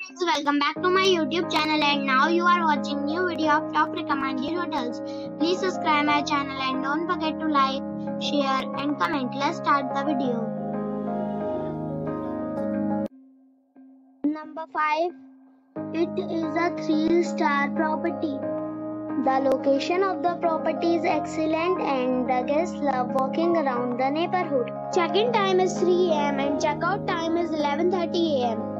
friends, welcome back to my YouTube channel and now you are watching new video of top recommended hotels. Please subscribe my channel and don't forget to like, share and comment. Let's start the video. Number 5. It is a 3 star property. The location of the property is excellent and the guests love walking around the neighborhood. Check-in time is 3 am and check-out time is 11:30 am.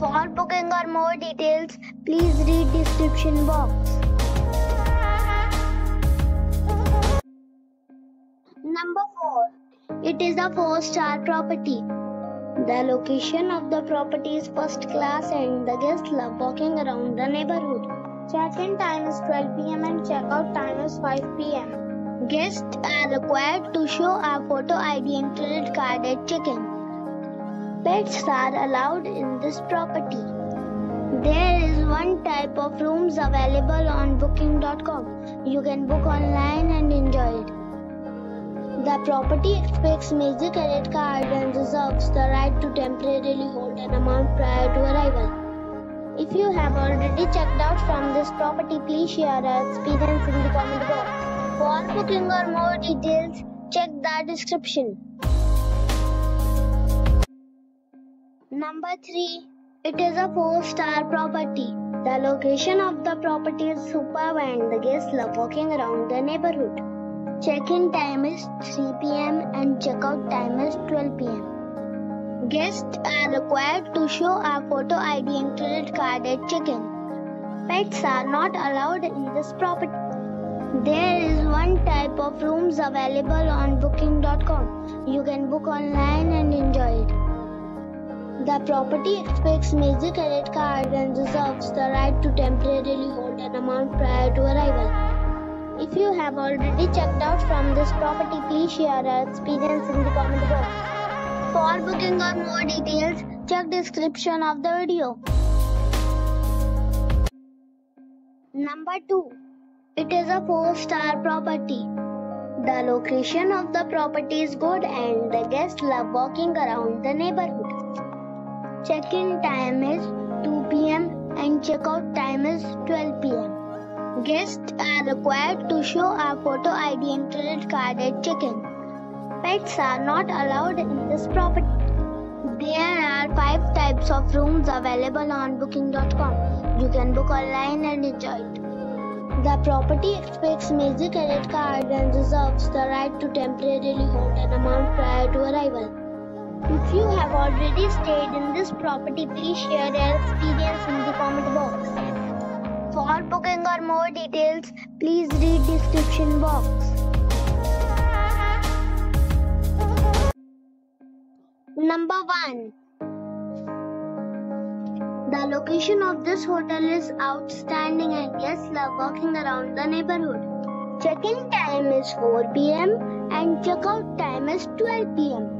For booking or more details, please read description box. Number 4. It is a 4-star property. The location of the property is first class and the guests love walking around the neighborhood. Check-in time is 12 pm and check-out time is 5 pm. Guests are required to show a photo ID and credit card at check-in. Pets are allowed in this property. There is one type of rooms available on booking.com. You can book online and enjoy it. The property expects major credit card and reserves the right to temporarily hold an amount prior to arrival. If you have already checked out from this property, please share your experience in the comment box. For booking or more details, check the description. Number 3. It is a 4 star property. The location of the property is superb and the guests love walking around the neighborhood. Check-in time is 3 pm and check-out time is 12 pm. Guests are required to show a photo ID and credit card at check-in. Pets are not allowed in this property. There is one type of rooms available on booking.com. You can book online and enjoy it. The property expects major credit card and reserves the right to temporarily hold an amount prior to arrival. If you have already checked out from this property, please share your experience in the comment box. For booking or more details, check description of the video. Number 2. It is a 4-star property. The location of the property is good and the guests love walking around the neighborhood. Check-in time is 2 pm and check-out time is 12 pm. Guests are required to show a photo ID and credit card at check-in. Pets are not allowed in this property. There are five types of rooms available on booking.com. You can book online and enjoy it. The property expects major credit card and reserves the right to temporarily hold an amount prior to arrival. If you have already stayed in this property, please share your experience in the comment box. For booking or more details, please read description box. Number 1. The location of this hotel is outstanding and guests love walking around the neighborhood. Check-in time is 4 pm and check-out time is 12 pm.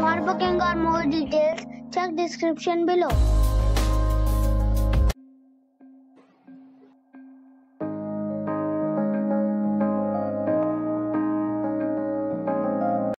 For booking or more details, check description below.